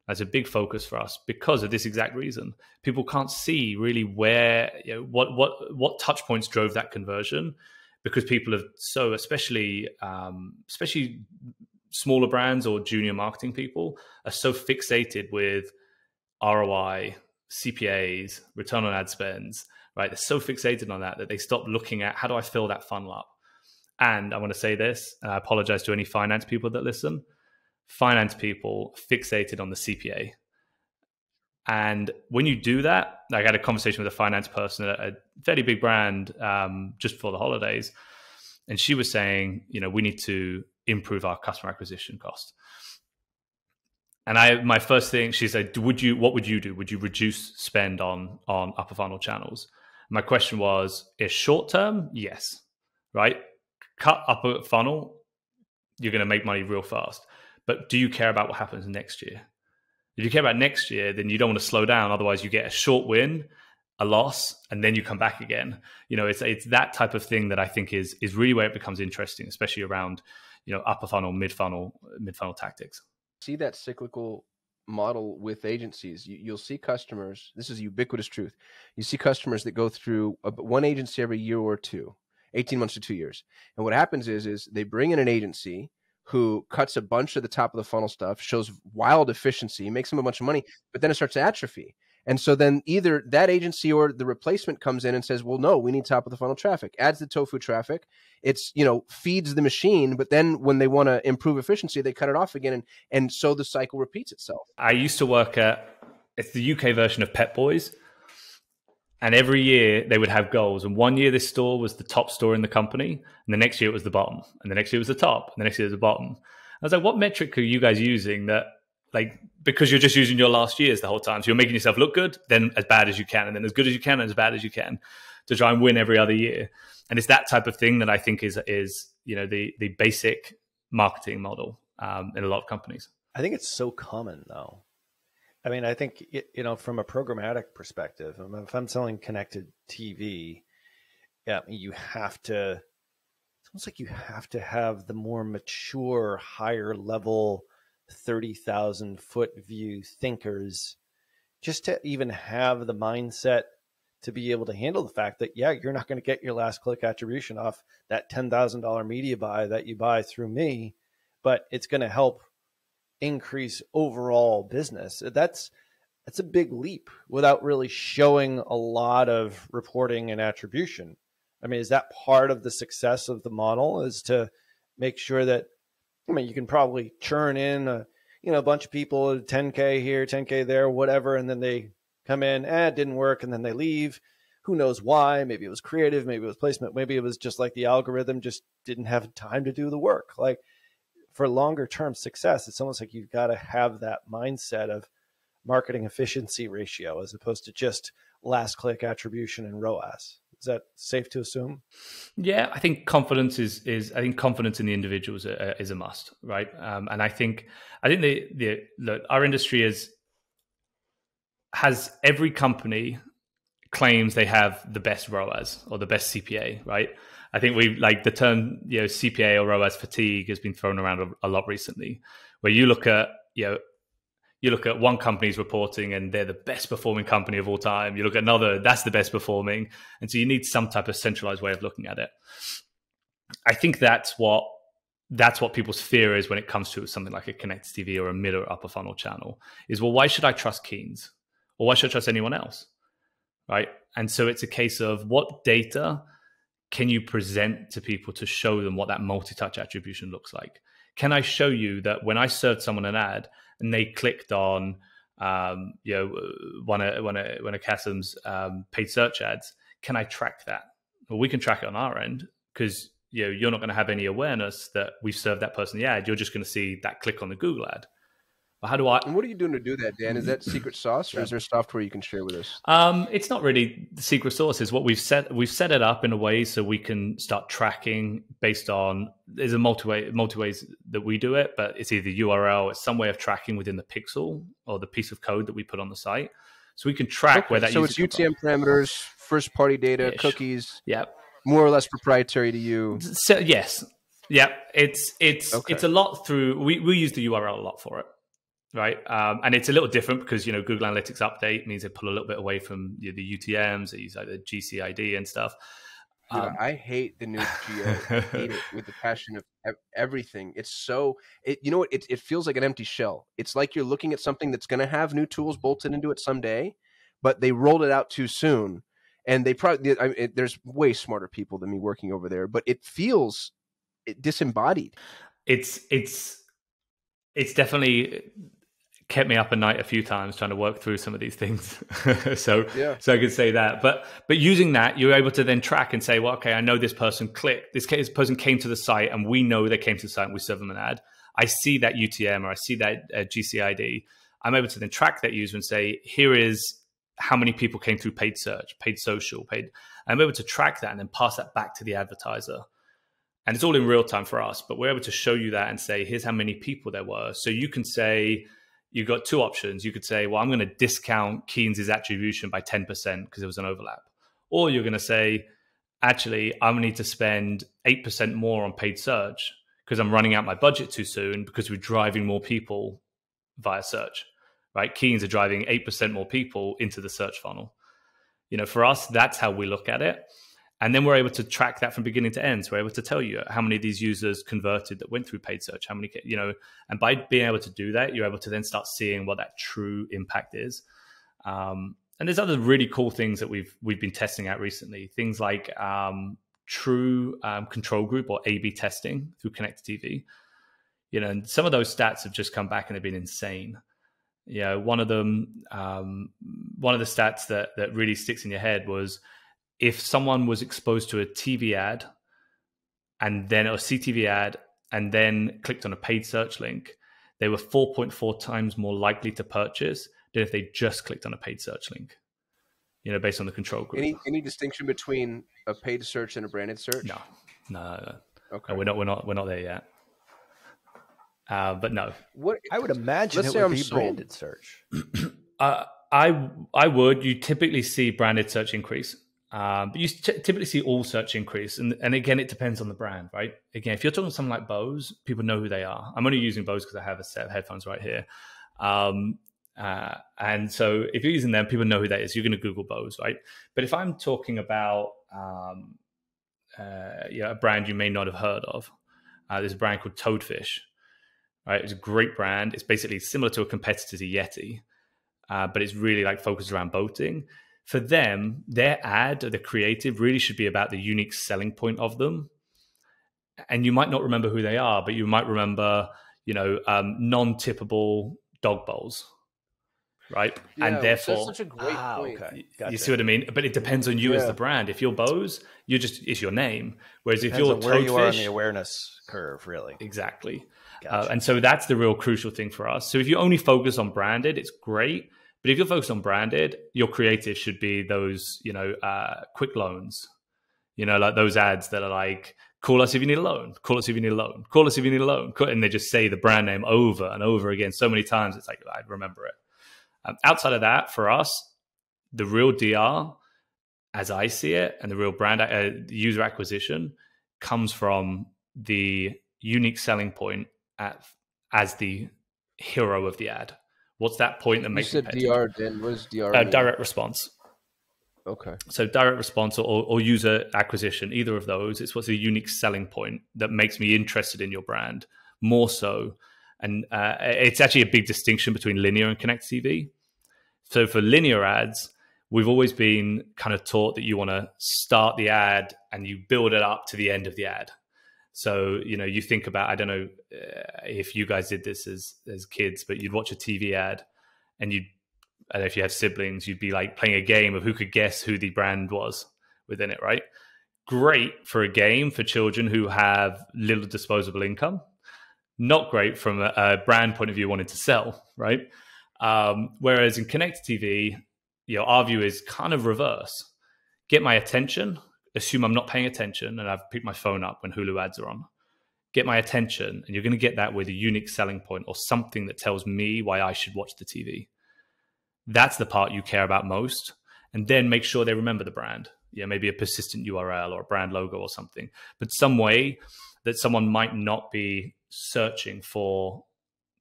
That's a big focus for us because of this exact reason. People can't see really where you know, what what what touch points drove that conversion because people have so especially um, especially smaller brands or junior marketing people are so fixated with ROI, CPAs, return on ad spends, right? They're so fixated on that that they stop looking at how do I fill that funnel up and I want to say this, and I apologize to any finance people that listen. Finance people fixated on the CPA. And when you do that, like I had a conversation with a finance person at a fairly big brand um, just before the holidays, and she was saying, you know, we need to improve our customer acquisition cost. And I, my first thing, she said, "Would you? What would you do? Would you reduce spend on on upper funnel channels?" My question was, is short term, yes, right? cut upper funnel, you're going to make money real fast. But do you care about what happens next year? If you care about next year, then you don't want to slow down. Otherwise, you get a short win, a loss, and then you come back again. You know, it's it's that type of thing that I think is is really where it becomes interesting, especially around you know upper funnel, mid funnel, mid funnel tactics. See that cyclical model with agencies. You, will see customers. This is ubiquitous truth. You see customers that go through one agency every year or two 18 months to two years. And what happens is, is they bring in an agency who cuts a bunch of the top of the funnel stuff, shows wild efficiency, makes them a bunch of money, but then it starts to atrophy. And so then either that agency or the replacement comes in and says, well, no, we need top of the funnel traffic, adds the tofu traffic. It's, you know, feeds the machine. But then when they want to improve efficiency, they cut it off again. And, and so the cycle repeats itself. I used to work at, it's the UK version of Pep Boys and every year they would have goals. And one year this store was the top store in the company, and the next year it was the bottom, and the next year it was the top, and the next year it was the bottom. I was like, what metric are you guys using that like because you're just using your last years the whole time. So you're making yourself look good, then as bad as you can, and then as good as you can, and as bad as you can, to try and win every other year. And it's that type of thing that I think is is you know the the basic marketing model um, in a lot of companies. I think it's so common though. I mean, I think you know from a programmatic perspective, um, if I'm selling connected TV, yeah, you have to. It's almost like you have to have the more mature, higher level, thirty thousand foot view thinkers, just to even have the mindset to be able to handle the fact that yeah, you're not going to get your last click attribution off that ten thousand dollar media buy that you buy through me, but it's going to help increase overall business. That's that's a big leap without really showing a lot of reporting and attribution. I mean, is that part of the success of the model is to make sure that I mean, you can probably churn in a, you know, a bunch of people 10k here, 10k there, whatever and then they come in, eh, it didn't work and then they leave. Who knows why? Maybe it was creative, maybe it was placement, maybe it was just like the algorithm just didn't have time to do the work. Like for longer term success, it's almost like you've got to have that mindset of marketing efficiency ratio as opposed to just last click attribution and ROAS. Is that safe to assume? Yeah, I think confidence is is I think confidence in the individuals is, is a must, right? Um, and I think I think the the look, our industry is has every company claims they have the best ROAS or the best CPA, right? I think we like the term, you know, CPA or ROAS fatigue has been thrown around a, a lot recently, where you look at, you know, you look at one company's reporting and they're the best performing company of all time. You look at another, that's the best performing. And so you need some type of centralized way of looking at it. I think that's what that's what people's fear is when it comes to something like a connected TV or a mid or upper funnel channel is well, why should I trust Keynes? Or why should I trust anyone else? Right. And so it's a case of what data can you present to people to show them what that multi-touch attribution looks like? Can I show you that when I served someone an ad and they clicked on um, you know one of one of one of Qasim's um, paid search ads, can I track that? Well, we can track it on our end because you know you're not going to have any awareness that we've served that person the ad. You're just going to see that click on the Google ad. But how do I? And what are you doing to do that, Dan? Is that secret sauce, or is there software you can share with us? Um, it's not really the secret sauce. Is what we've set. We've set it up in a way so we can start tracking based on. There's a multi way, multi ways that we do it, but it's either URL, it's some way of tracking within the pixel or the piece of code that we put on the site, so we can track okay, where that. So it's UTM parameters, first party data, Ish. cookies. Yep more or less proprietary to you. So yes, yeah, it's it's okay. it's a lot through. We we use the URL a lot for it, right? Um, and it's a little different because you know Google Analytics update means they pull a little bit away from you know, the UTM's. They use like the GCID and stuff. Dude, um, I hate the new geo. I hate it with the passion of everything. It's so it. You know what? It it feels like an empty shell. It's like you're looking at something that's going to have new tools bolted into it someday, but they rolled it out too soon and they probably I mean, there's way smarter people than me working over there, but it feels disembodied. It's it's it's definitely kept me up at night a few times trying to work through some of these things. so yeah. so I could say that. But but using that, you're able to then track and say, well, okay, I know this person clicked, this, this person came to the site, and we know they came to the site, and we serve them an ad. I see that UTM or I see that uh, GCID. I'm able to then track that user and say, here is how many people came through paid search, paid social, paid. I'm able to track that and then pass that back to the advertiser. And it's all in real time for us, but we're able to show you that and say, here's how many people there were. So you can say, you've got two options. You could say, well, I'm going to discount Keynes' attribution by 10% because there was an overlap. Or you're going to say, actually, I'm going to need to spend 8% more on paid search because I'm running out my budget too soon because we're driving more people via search right? Keynes are driving 8% more people into the search funnel. You know, for us, that's how we look at it. And then we're able to track that from beginning to end. So we're able to tell you how many of these users converted that went through paid search, how many, you know, and by being able to do that, you're able to then start seeing what that true impact is. Um, and there's other really cool things that we've we've been testing out recently. Things like um, true um, control group or A/B testing through Connected TV. You know, and some of those stats have just come back and they've been insane you know, one of them, um, one of the stats that that really sticks in your head was if someone was exposed to a TV ad and then a CTV ad and then clicked on a paid search link, they were 4.4 times more likely to purchase than if they just clicked on a paid search link. You know, based on the control group. Any any distinction between a paid search and a branded search? No, no, no. Okay, no, we're not we're not we're not there yet. Uh, but no, what I would imagine it would I'm be sold. branded search. uh, I I would. You typically see branded search increase, um, but you t- typically see all search increase. And and again, it depends on the brand, right? Again, if you're talking something like Bose, people know who they are. I'm only using Bose because I have a set of headphones right here. Um, uh, and so if you're using them, people know who that is. You're going to Google Bose, right? But if I'm talking about um, uh, yeah, a brand you may not have heard of, uh, there's a brand called Toadfish right? It's a great brand. It's basically similar to a competitor to Yeti, uh, but it's really like focused around boating. For them, their ad, or the creative, really should be about the unique selling point of them. And you might not remember who they are, but you might remember, you know, um, non-tippable dog bowls, right? Yeah, and therefore, that's such a great ah, point. Okay. Gotcha. You see what I mean? But it depends on you yeah. as the brand. If you're Bose, you just it's your name. Whereas if you're where you are on the awareness curve, really. Exactly. Gotcha. Uh, and so that's the real crucial thing for us. So if you only focus on branded, it's great. But if you're focused on branded, your creative should be those, you know, uh, quick loans, you know, like those ads that are like, call us if you need a loan, call us if you need a loan, call us if you need a loan. And they just say the brand name over and over again so many times, it's like, I'd remember it. Um, outside of that, for us, the real DR, as I see it, and the real brand uh, user acquisition comes from the unique selling point at, as the hero of the ad? What's that point that makes you said DR? Then what is DR? Uh, direct response. Okay. So direct response or, or user acquisition, either of those, it's what's a unique selling point that makes me interested in your brand more so. And uh, it's actually a big distinction between linear and connect TV. So for linear ads, we've always been kind of taught that you want to start the ad and you build it up to the end of the ad. So you know, you think about I don't know uh, if you guys did this as as kids, but you'd watch a TV ad and you'd and if you have siblings, you'd be like playing a game of who could guess who the brand was within it, right? Great for a game for children who have little disposable income. Not great from a, a brand point of view wanting to sell, right? Um, whereas in connected TV, you know, our view is kind of reverse. Get my attention, assume I'm not paying attention, and I've picked my phone up when Hulu ads are on. Get my attention, and you're going to get that with a unique selling point or something that tells me why I should watch the TV. That's the part you care about most. And then make sure they remember the brand. Yeah, maybe a persistent URL or a brand logo or something, but some way that someone might not be searching for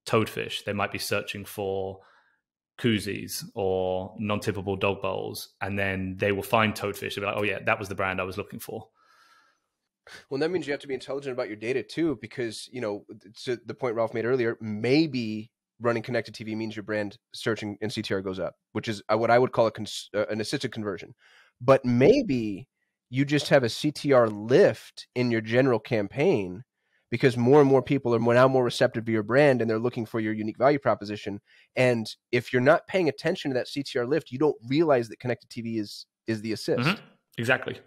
toadfish. They might be searching for koozies or non-tippable dog bowls, and then they will find toadfish. They'll be like, "Oh yeah, that was the brand I was looking for." Well, that means you have to be intelligent about your data too, because you know, to the point Ralph made earlier, maybe running connected TV means your brand searching and CTR goes up, which is uh, what I would call a uh, an assisted conversion. But maybe you just have a CTR lift in your general campaign because more and more people are now more receptive to your brand and they're looking for your unique value proposition. And if you're not paying attention to that CTR lift, you don't realize that connected TV is is the assist. Mm-hmm. Exactly,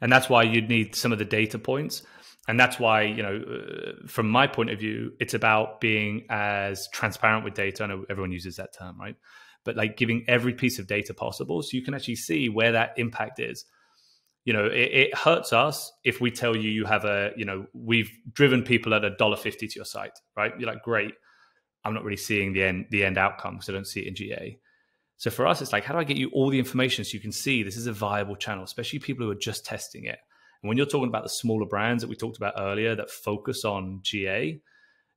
and that's why you'd need some of the data points and that's why you know uh, from my point of view it's about being as transparent with data i know everyone uses that term right but like giving every piece of data possible so you can actually see where that impact is you know it, it hurts us if we tell you you have a you know we've driven people at a dollar fifty to your site right you're like great i'm not really seeing the end the end outcome because i don't see it in ga so for us it's like how do i get you all the information so you can see this is a viable channel especially people who are just testing it and when you're talking about the smaller brands that we talked about earlier that focus on GA,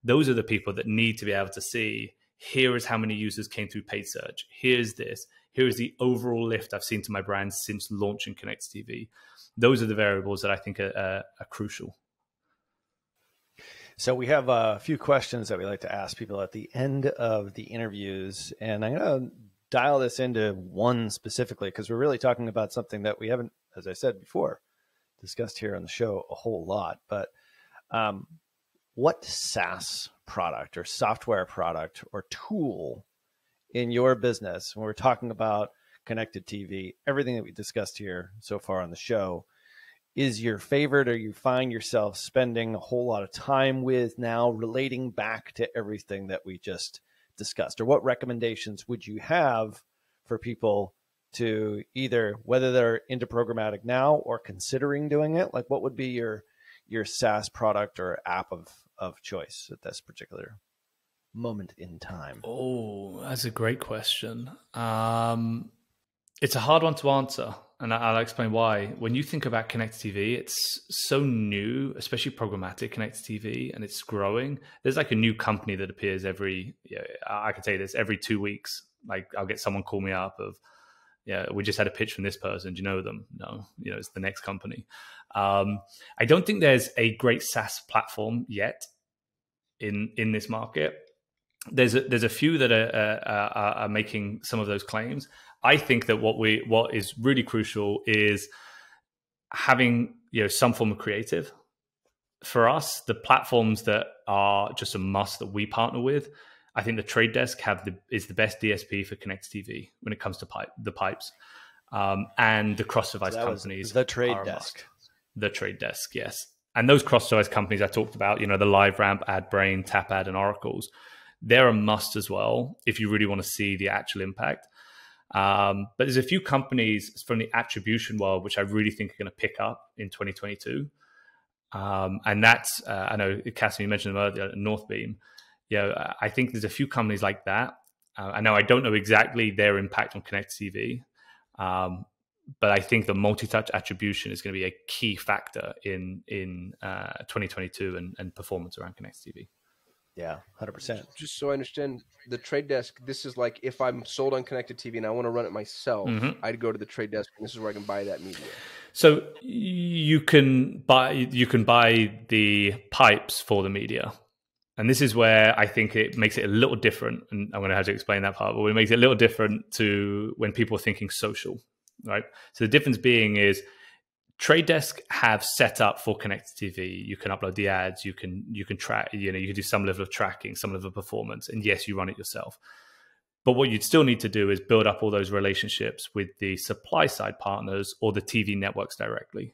those are the people that need to be able to see here is how many users came through paid search. Here's this. Here is the overall lift I've seen to my brand since launching Connect TV. Those are the variables that I think are, are, are crucial. So we have a few questions that we like to ask people at the end of the interviews, and I'm going to dial this into one specifically because we're really talking about something that we haven't, as I said before, discussed here on the show a whole lot, but um, what SaaS product or software product or tool in your business, when we're talking about connected TV, everything that we discussed here so far on the show, is your favorite or you find yourself spending a whole lot of time with now relating back to everything that we just discussed? Or what recommendations would you have for people to either whether they're into programmatic now or considering doing it like what would be your your SaaS product or app of of choice at this particular moment in time? Oh, that's a great question. Um, it's a hard one to answer, and I'll explain why. When you think about connected TV, it's so new, especially programmatic connected TV, and it's growing. There's like a new company that appears every. You I can say this every two weeks. Like I'll get someone call me up of yeah, we just had a pitch from this person. Do you know them? No, you know, it's the next company. Um, I don't think there's a great SaaS platform yet in in this market. There's a, there's a few that are, uh, are making some of those claims. I think that what we what is really crucial is having you know some form of creative. For us, the platforms that are just a must that we partner with I think the Trade Desk have the is the best DSP for Connect TV when it comes to pipe the pipes, um, and the cross device so companies. The Trade Desk. The Trade Desk, yes, and those cross device companies I talked about, you know, the LiveRamp, AdBrain, Tapad, and Oracles, they're a must as well if you really want to see the actual impact. Um, but there's a few companies from the attribution world which I really think are going to pick up in 2022. Um, and that's, uh, I know, Cassie, you mentioned them earlier, Northbeam you know, I think there's a few companies like that. Uh, I know I don't know exactly their impact on Connect TV, um, but I think the multi-touch attribution is going to be a key factor in in uh, 2022 and, and performance around Connect TV. Yeah, hundred percent. Just so I understand, the trade desk. This is like if I'm sold on connected TV and I want to run it myself, Mhm. I'd go to the trade desk, and this is where I can buy that media. So you can buy you can buy the pipes for the media. And this is where I think it makes it a little different. And I'm going to have to explain that part, but it makes it a little different to when people are thinking social, right? So the difference being is Trade Desk have set up for connected TV. You can upload the ads. You can you can track. You know you can do some level of tracking, some level of performance, and yes, you run it yourself. But what you'd still need to do is build up all those relationships with the supply side partners or the TV networks directly.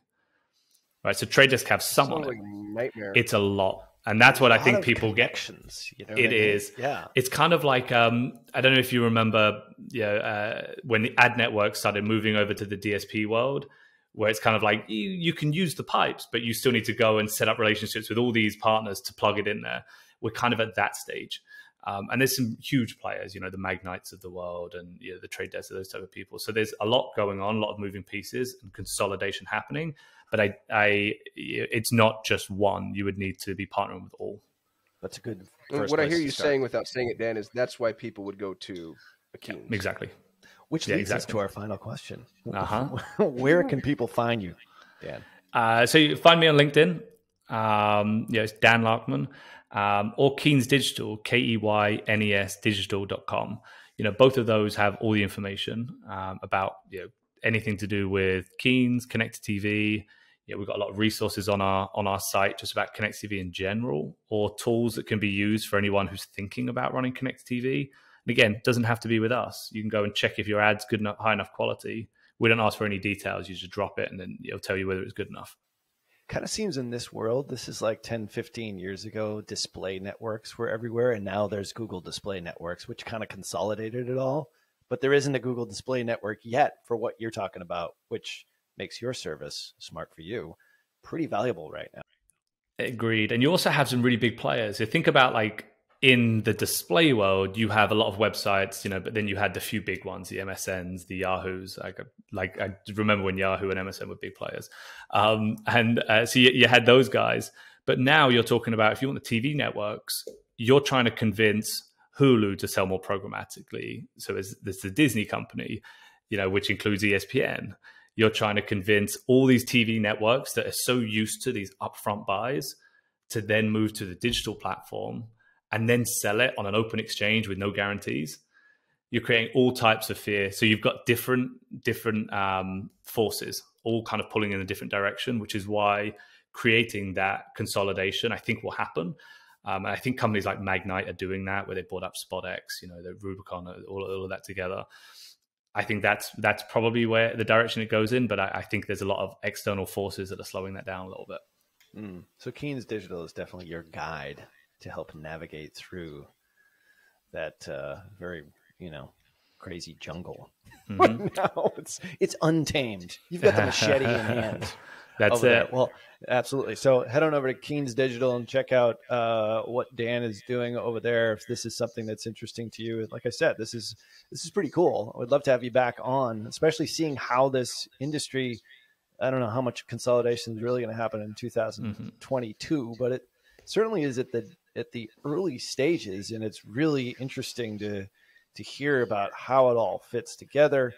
Right. So Trade Desk have some on it. nightmare. It's a lot, and that's what I think people get connections. You know, It what I mean? is. Yeah. it's kind of like um, I don't know if you remember, yeah, uh, when the ad network started moving over to the DSP world, where it's kind of like you, you can use the pipes, but you still need to go and set up relationships with all these partners to plug it in there. We're kind of at that stage. Um, and there's some huge players, you know, the Magnites of the world and you know, the trade desks, of those type of people. So there's a lot going on, a lot of moving pieces and consolidation happening. But I, I, it's not just one. You would need to be partnering with all. That's a good. First what I hear to you start. saying without saying it, Dan, is that's why people would go to a Keynes. Exactly. Which Yeah, leads us to our final question. Uh-huh. Where can people find you, Dan? Uh, so you find me on LinkedIn. Um, yeah, it's Dan Larkman. Um, or Keynes Digital, K E Y N E S digital.com. You know, both of those have all the information um, about you know anything to do with Keynes, Connected TV. Yeah, we've got a lot of resources on our on our site just about Connect TV in general, or tools that can be used for anyone who's thinking about running Connect TV. And again, it doesn't have to be with us. You can go and check if your ad's good enough, high enough quality. We don't ask for any details. You just drop it, and then it'll tell you whether it's good enough. Kind of seems in this world, this is like 10, 15 years ago, display networks were everywhere. And now there's Google Display Networks, which kind of consolidated it all. But there isn't a Google Display Network yet for what you're talking about, which makes your service smart for you pretty valuable right now. Agreed. And you also have some really big players. So think about like in the display world, you have a lot of websites, you know, but then you had the few big ones, the MSNs, the Yahoos. Like, like I remember when Yahoo and MSN were big players. Um, and uh, so you, you had those guys. But now you're talking about if you want the TV networks, you're trying to convince Hulu to sell more programmatically. So there's, there's the Disney company, you know, which includes ESPN. You're trying to convince all these TV networks that are so used to these upfront buys to then move to the digital platform and then sell it on an open exchange with no guarantees. You're creating all types of fear. So you've got different different um, forces all kind of pulling in a different direction, which is why creating that consolidation, I think, will happen. Um, and I think companies like Magnite are doing that, where they bought up SpotX, you know, the Rubicon, all, all of that together. I think that's that's probably where the direction it goes in, but I, I think there's a lot of external forces that are slowing that down a little bit. Mm. So Keynes Digital is definitely your guide to help navigate through that uh, very, you know, crazy jungle. Mhm. now it's it's untamed. You've got the machete in hand. That's over there. it. Well, absolutely. So head on over to Keynes Digital and check out uh, what Dan is doing over there. If this is something that's interesting to you, like I said, this is this is pretty cool. I would love to have you back on, especially seeing how this industry. I don't know how much consolidation is really going to happen in 2022, but it certainly is at the at the early stages, and it's really interesting to to hear about how it all fits together.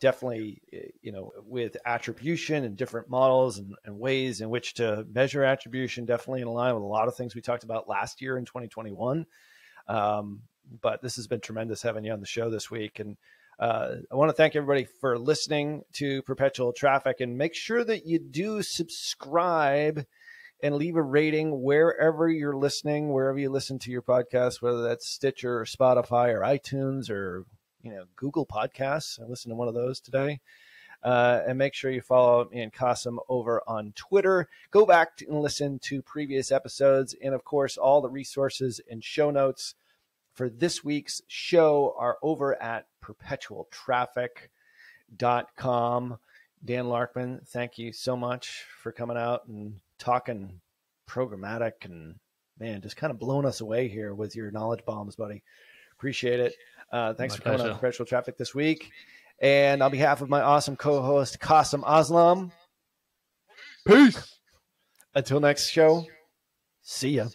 Definitely eh, you know with attribution and different models and, and, ways in which to measure attribution definitely in line with a lot of things we talked about last year in 2021 um, but this has been tremendous having you on the show this week. And uh, i want to thank everybody for listening to perpetual traffic and make sure that you do subscribe and leave a rating wherever you're listening wherever you listen to your podcast whether that's stitcher or spotify or itunes or you know Google Podcasts. I listened to one of those today. Uh, and make sure you follow me and Qasim over on Twitter. Go back and listen to previous episodes. And of course, all the resources and show notes for this week's show are over at perpetualtraffic.com. Dan Larkman, thank you so much for coming out and talking programmatic and man, just kind of blowing us away here with your knowledge bombs, buddy. Appreciate it. Uh, thanks My for coming on Perpetual Traffic this week. And on behalf of my awesome co-host Qasim Aslam, Peace. until next show, see ya.